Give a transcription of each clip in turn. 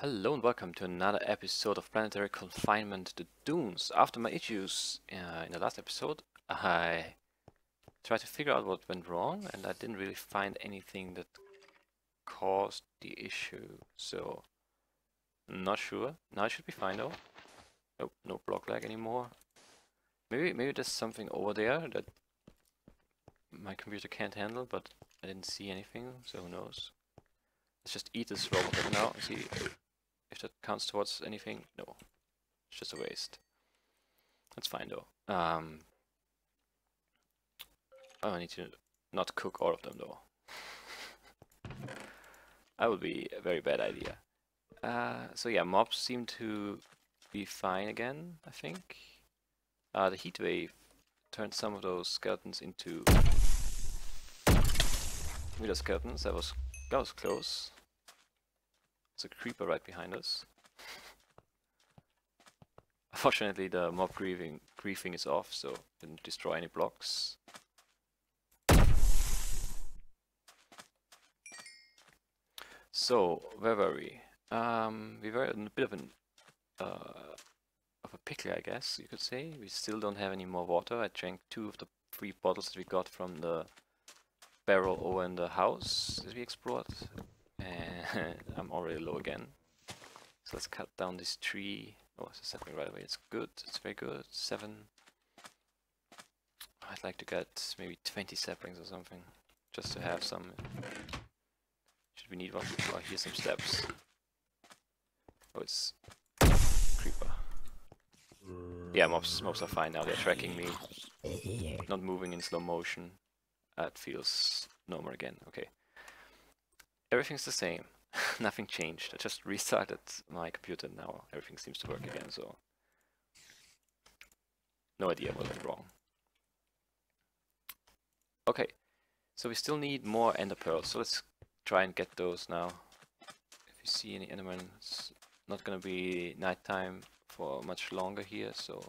Hello and welcome to another episode of Planetary Confinement The Dunes. After my issues uh, in the last episode, I tried to figure out what went wrong and I didn't really find anything that caused the issue. So, not sure. Now it should be fine though. Oh, no block lag anymore. Maybe, maybe there's something over there that my computer can't handle, but I didn't see anything, so who knows. Let's just eat this robot now see if that counts towards anything. No, it's just a waste. That's fine though. Um, oh, I need to not cook all of them though. that would be a very bad idea. Uh, so yeah, mobs seem to be fine again, I think. Uh, the heat wave turned some of those skeletons into wither skeletons. That was that was close. There's a creeper right behind us. Unfortunately, the mob griefing, griefing is off, so didn't destroy any blocks. So, where were we? Um, we were in a bit of an uh, of a pickle, I guess you could say. We still don't have any more water. I drank two of the three bottles that we got from the barrel over in the house that we explored. And I'm already low again. So let's cut down this tree. Oh, it's sapling right away. It's good. It's very good. Seven. I'd like to get maybe 20 saplings or something. Just to have some. Should we need one? Oh, here's some steps. Oh, it's creeper. Yeah, mobs, mobs are fine now. They're tracking me. Not moving in slow motion. That feels normal again. Okay. Everything's the same. Nothing changed. I just restarted my computer now. Everything seems to work again, so... No idea what went wrong. Okay, so we still need more ender pearls, so let's try and get those now. If you see any endermen, it's not gonna be nighttime for much longer here, so...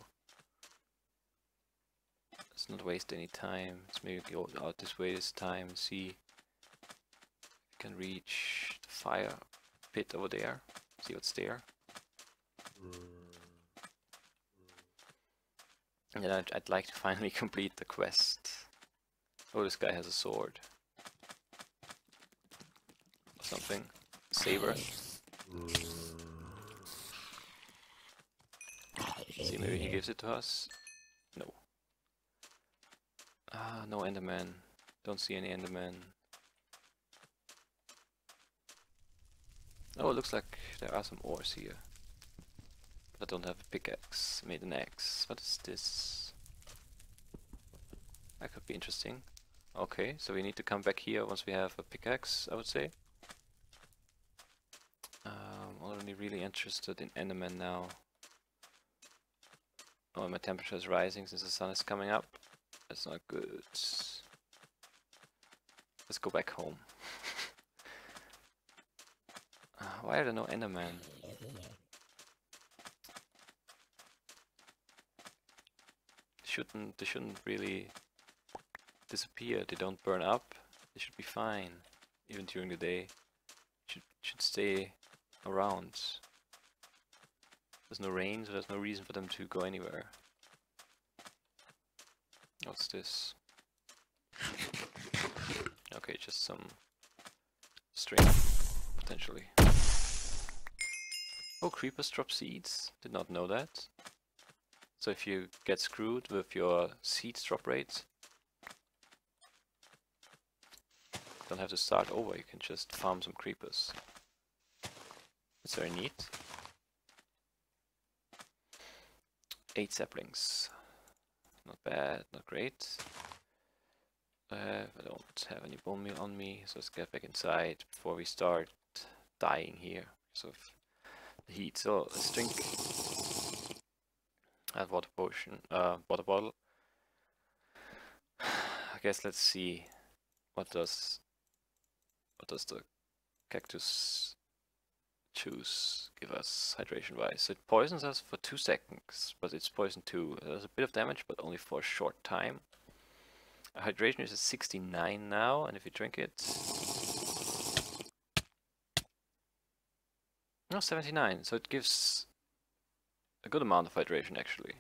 Let's not waste any time. Let's maybe go out this way this time and see can reach the fire pit over there. See what's there. And then I'd, I'd like to finally complete the quest. Oh, this guy has a sword. Or something. Saber. See, maybe he gives it to us. No. Ah, no Enderman. Don't see any Enderman. Oh, it looks like there are some ores here. I don't have a pickaxe. Made an axe. What is this? That could be interesting. Okay, so we need to come back here once we have a pickaxe, I would say. I'm um, only really interested in Enderman now. Oh, my temperature is rising since the sun is coming up. That's not good. Let's go back home. Why are there no Endermen? Shouldn't they shouldn't really disappear? They don't burn up. They should be fine, even during the day. Should should stay around. There's no rain, so there's no reason for them to go anywhere. What's this? Okay, just some string, potentially. Oh, creepers drop seeds. Did not know that. So if you get screwed with your seeds drop rate, don't have to start over, you can just farm some creepers. That's very neat. Eight saplings. Not bad, not great. Uh, I don't have any bone meal on me, so let's get back inside before we start dying here. So heat. So let's drink that water potion, uh, water bottle. I guess let's see what does what does the cactus juice give us hydration wise. It poisons us for two seconds, but it's poison too. There's a bit of damage, but only for a short time. Hydration is at 69 now, and if you drink it, No, 79, so it gives a good amount of hydration actually.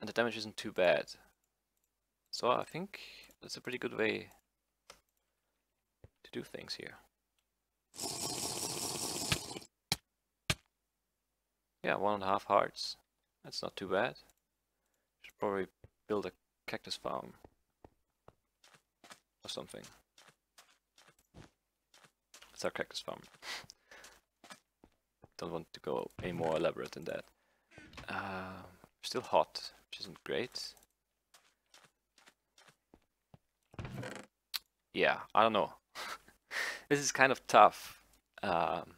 And the damage isn't too bad. So I think that's a pretty good way to do things here. Yeah, one and a half hearts. That's not too bad. Should probably build a cactus farm. Or something. It's our cactus farm. Don't want to go any more elaborate than that. Uh, still hot, which isn't great. Yeah, I don't know. this is kind of tough. Um,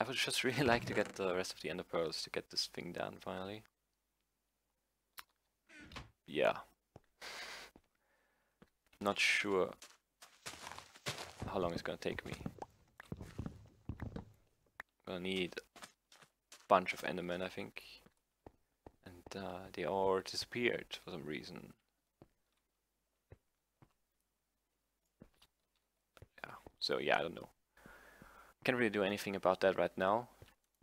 I would just really like to get the rest of the ender pearls to get this thing done finally. Yeah. Not sure how long it's gonna take me. Gonna need a bunch of endermen, I think. And uh, they all disappeared for some reason. Yeah, so yeah, I don't know. Can't really do anything about that right now.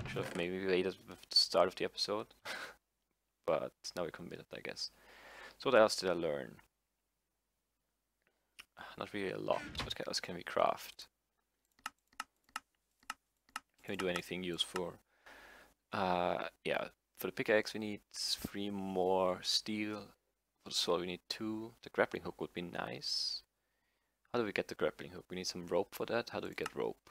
Should have maybe waited with the start of the episode. but now we committed, I guess. So what else did I learn? Not really a lot. What else can we craft? Can we do anything useful? Uh, yeah, for the pickaxe we need three more steel. For the sword we need two. The grappling hook would be nice. How do we get the grappling hook? We need some rope for that. How do we get rope?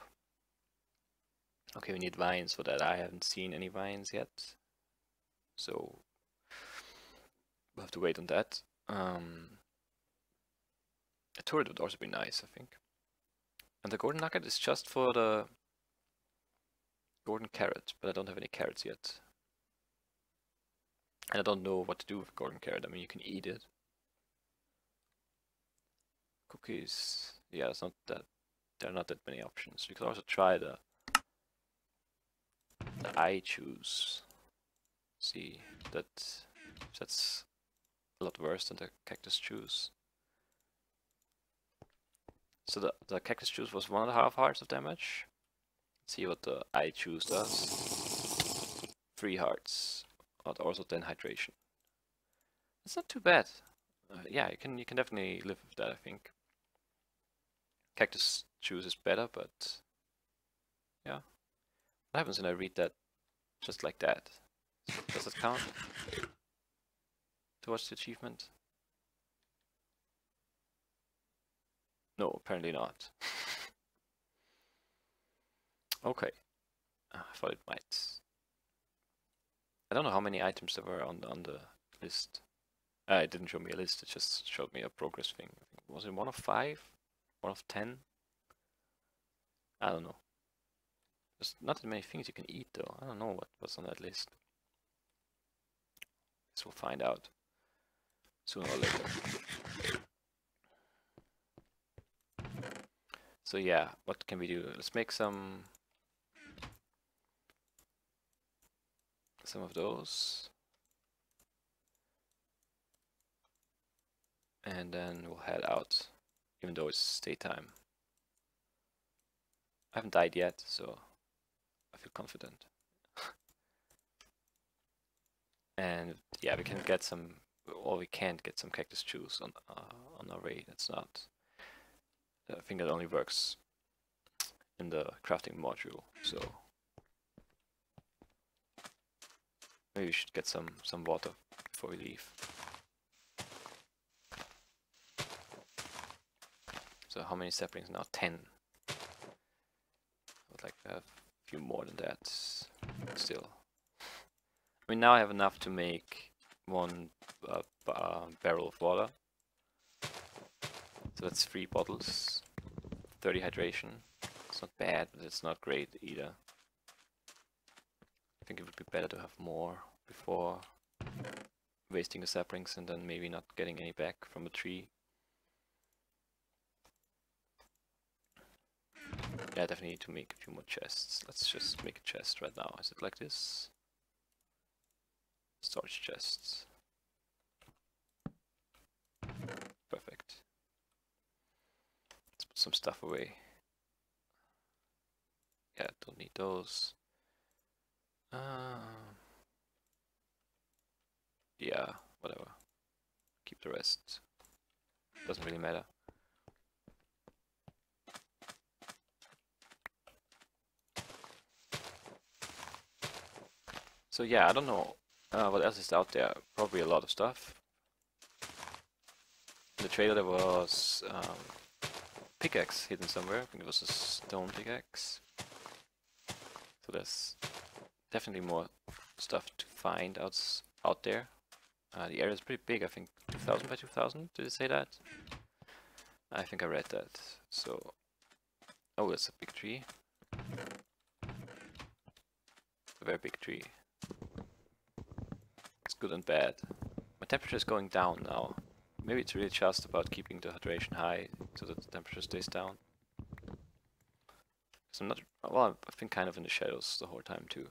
Okay, we need vines for that. I haven't seen any vines yet. So, we'll have to wait on that. Um, a turret would also be nice, I think. And the golden nugget is just for the golden carrot, but I don't have any carrots yet. And I don't know what to do with golden carrot. I mean, you can eat it. Cookies. Yeah, it's not that. There are not that many options. You could also try the the I choose. See that that's a lot worse than the cactus juice. So the, the cactus juice was one and a half hearts of damage. Let's see what the I choose does. Three hearts, but also then hydration. It's not too bad. Uh, yeah, you can you can definitely live with that. I think. Cactus juice is better, but yeah. What happens when I read that just like that? Does it count? Towards the achievement? No, apparently not. okay. Ah, I thought it might. I don't know how many items there were on the, on the list. Uh, it didn't show me a list, it just showed me a progress thing. Was it one of five? One of ten? I don't know. There's not that many things you can eat though. I don't know what was on that list. We'll find out sooner or later. So yeah, what can we do? Let's make some some of those. And then we'll head out, even though it's daytime. I haven't died yet, so I feel confident. and yeah, we can get some, or we can't get some cactus juice on uh, on our way. That's not I think that only works in the crafting module, so maybe we should get some some water before we leave. So how many saplings now? Ten. I would like to have a few more than that. Still, I mean now I have enough to make one uh, uh, barrel of water. So that's three bottles, 30 hydration. It's not bad, but it's not great either. I think it would be better to have more before wasting the saplings and then maybe not getting any back from the tree. Yeah, I definitely need to make a few more chests. Let's just make a chest right now. Is it like this? Storage chests. Some stuff away. Yeah, don't need those. Uh, yeah, whatever. Keep the rest. Doesn't really matter. So yeah, I don't know uh, what else is out there. Probably a lot of stuff. The trailer there was um, pickaxe hidden somewhere. I think it was a stone pickaxe. So there's definitely more stuff to find out out there. Uh, the area is pretty big. I think 2,000 by 2,000. Did it say that? I think I read that. So, oh, it's a big tree. A very big tree It's good and bad. My temperature is going down now. Maybe it's really just about keeping the hydration high so that the temperature stays down. So I'm not, well, I've been kind of in the shadows the whole time too.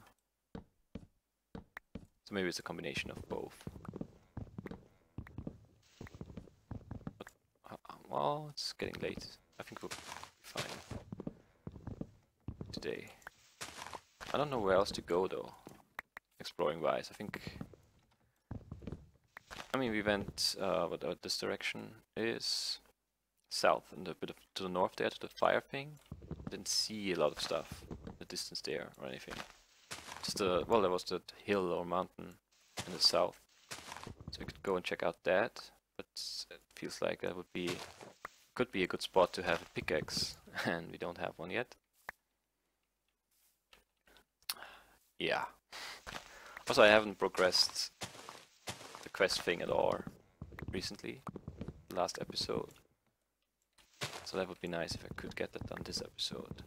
So maybe it's a combination of both. But, uh, well, it's getting late. I think we'll be fine today. I don't know where else to go though, exploring wise. I think mean, we went, uh, what uh, this direction is south and a bit of, to the north there to the fire thing. Didn't see a lot of stuff, the distance there or anything. Just the, well, there was that hill or mountain in the south. So we could go and check out that, but it feels like that would be, could be a good spot to have a pickaxe, and we don't have one yet. Yeah. Also, I haven't progressed quest thing at all recently, last episode. So that would be nice if I could get that done this episode.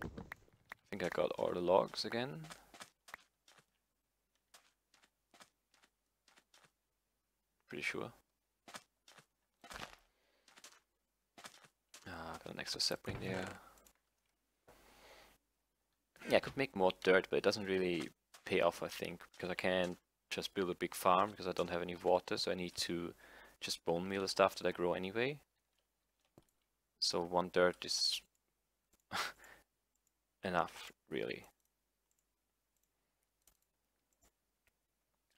I think I got all the logs again. Pretty sure. Ah, got an extra sapling there. Yeah, I could make more dirt, but it doesn't really pay off, I think, because I can't just build a big farm because I don't have any water, so I need to just bone meal the stuff that I grow anyway. So one dirt is enough, really.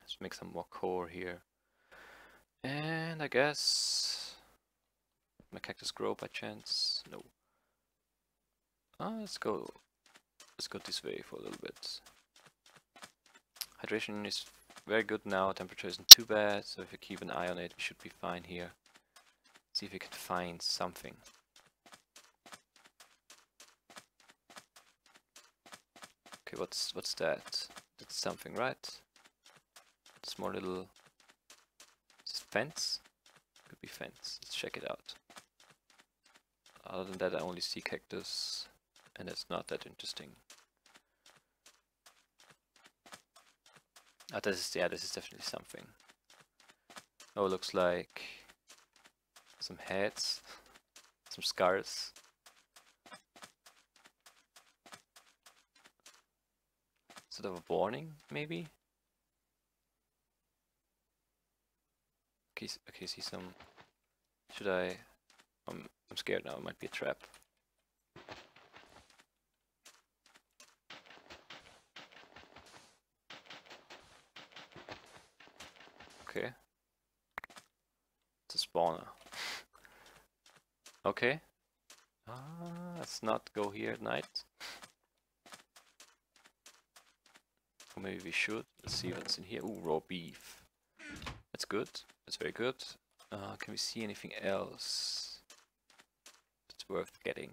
Let's make some more core here. And I guess my cactus grow by chance? No. Ah, let's go. Let's go this way for a little bit. Hydration is very good now, temperature isn't too bad, so if you keep an eye on it, we should be fine here. See if we can find something. Okay, what's what's that? That's something, right? Small little fence? Could be fence. Let's check it out. Other than that, I only see cactus, and it's not that interesting. Oh, this is, yeah, this is definitely something. Oh, looks like some heads, some scars. Sort of a warning, maybe? Okay, okay, see some... Should I... I'm, I'm scared now, it might be a trap. Okay. It's a spawner. okay. Ah, let's not go here at night. Or maybe we should. Let's see what's in here. Ooh, raw beef. That's good. That's very good. Uh, can we see anything else that's worth getting?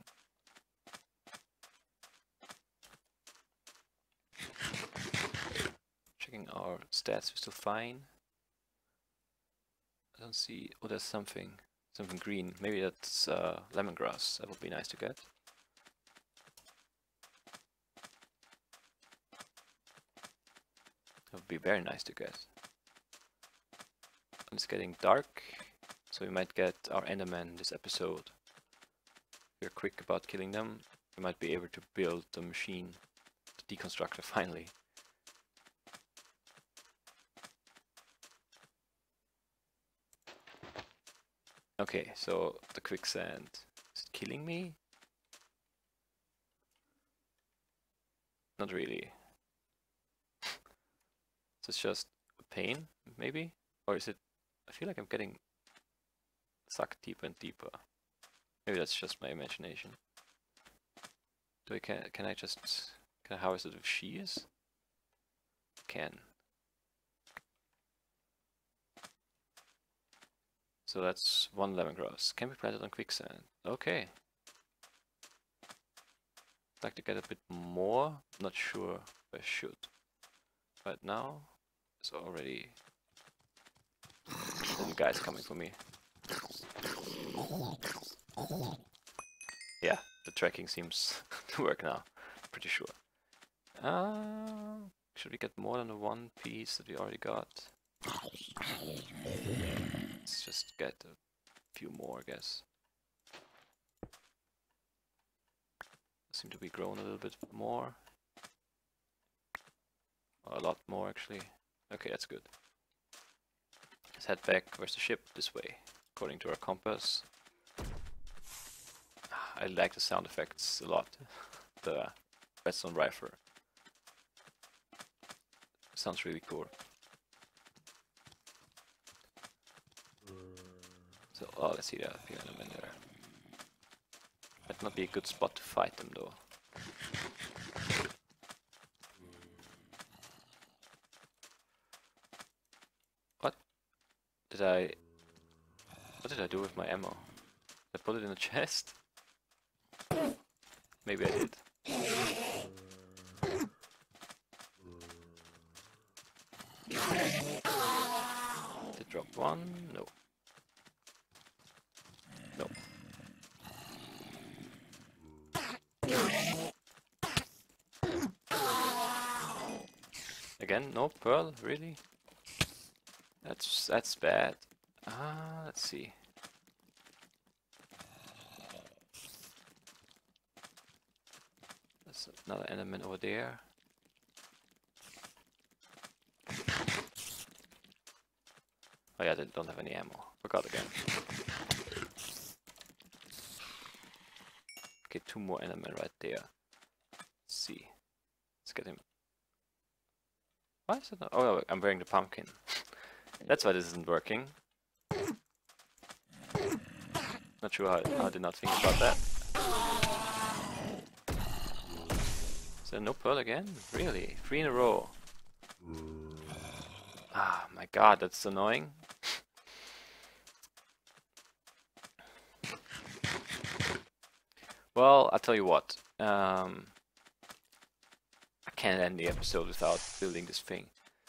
Checking our stats, we're still fine. I don't see... Oh, there's something. Something green. Maybe that's uh, lemongrass. That would be nice to get. That would be very nice to get. It's getting dark, so we might get our Enderman this episode. We're quick about killing them. We might be able to build the machine, the deconstructor finally. Okay, so the quicksand is killing me? Not really. it's just a pain, maybe? Or is it... I feel like I'm getting sucked deeper and deeper. Maybe that's just my imagination. Do I can can I just can I harvest it she is? Can. So that's one lemongrass. Can be planted on quicksand. Okay. I'd like to get a bit more. Not sure I should. Right now, it's already little guys coming for me. Yeah, the tracking seems to work now. Pretty sure. Uh, should we get more than the one piece that we already got? Let's just get a few more, I guess. Seem to be growing a little bit more. a lot more, actually. Okay, that's good. Let's head back. Where's the ship? This way, according to our compass. I like the sound effects a lot. the redstone rifle. Sounds really cool. So, oh, let's see that few enemy there. Might not be a good spot to fight them though. What? Did I... What did I do with my ammo? I put it in a chest? Maybe I did. Did drop one? No. Again, no pearl, really? That's that's bad. Ah, uh, let's see. There's another Enderman over there. Oh yeah, I don't have any ammo. Forgot again. Okay, two more Enderman right there. Let's see. Let's get him. Why is it not? Oh, I'm wearing the pumpkin. That's why this isn't working. Not sure how, how I did not think about that. Is there no pearl again? Really? Three in a row. Ah, my god, that's annoying. well, I'll tell you what. Um, can't end the episode without building this thing.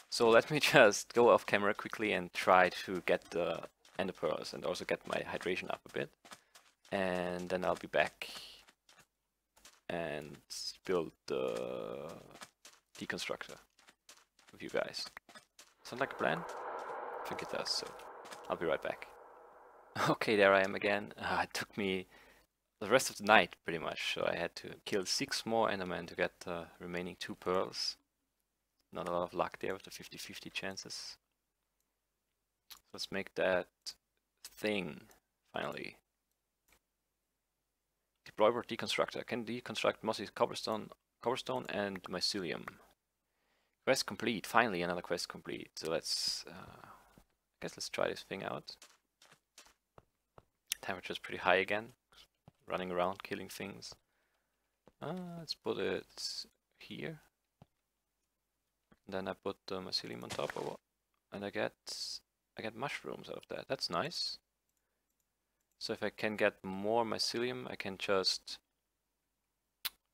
So let me just go off camera quickly and try to get the ender pearls and also get my hydration up a bit. And then I'll be back and build the deconstructor with you guys. Sound like a plan? I think it does, so I'll be right back. Okay, there I am again. Uh, it took me the rest of the night, pretty much, so I had to kill six more Endermen to get the remaining two pearls. Not a lot of luck there with the 50-50 chances. Let's make that thing, finally. Deploy word deconstructor. I can deconstruct mossy cobblestone, cobblestone and mycelium. Quest complete. Finally, another quest complete. So let's, uh, I guess let's try this thing out. Temperature's pretty high again. Running around, killing things. Uh, let's put it here. Then I put the mycelium on top, of, and I get I get mushrooms out of that. That's nice. So if I can get more mycelium, I can just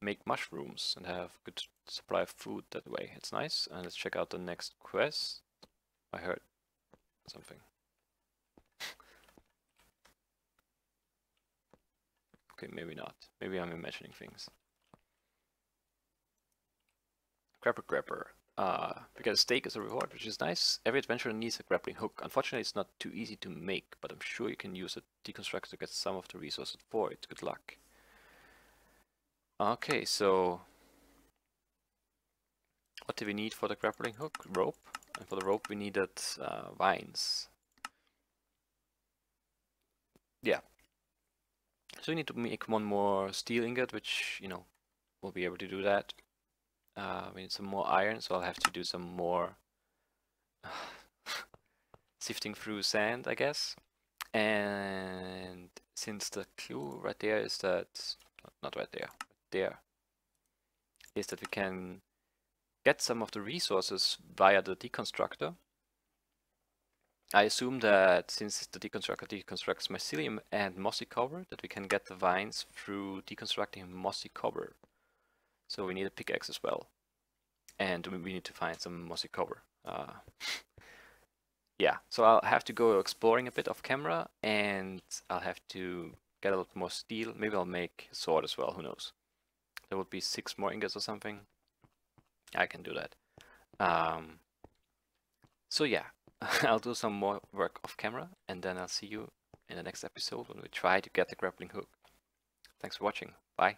make mushrooms and have a good supply of food that way. It's nice. And let's check out the next quest. I heard something. Okay, maybe not. Maybe I'm imagining things. Grabber Grabber. Uh, because steak is a reward, which is nice. Every adventurer needs a grappling hook. Unfortunately, it's not too easy to make, but I'm sure you can use a deconstructor to get some of the resources for it. Good luck. Okay, so what do we need for the grappling hook? Rope. And for the rope we needed uh, vines. Yeah. So we need to make one more steel ingot, which, you know, we'll be able to do that. Uh, we need some more iron, so I'll have to do some more sifting through sand, I guess. And since the clue right there is that, not right there, there, is that we can get some of the resources via the deconstructor. I assume that since the deconstructor deconstructs mycelium and mossy cobble, that we can get the vines through deconstructing mossy cobble. So we need a pickaxe as well. And we need to find some mossy cobble. Uh, yeah, so I'll have to go exploring a bit off camera and I'll have to get a lot more steel. Maybe I'll make a sword as well, who knows. There would be six more ingots or something. I can do that. Um, so yeah, I'll do some more work off camera and then I'll see you in the next episode when we try to get the grappling hook. Thanks for watching. Bye.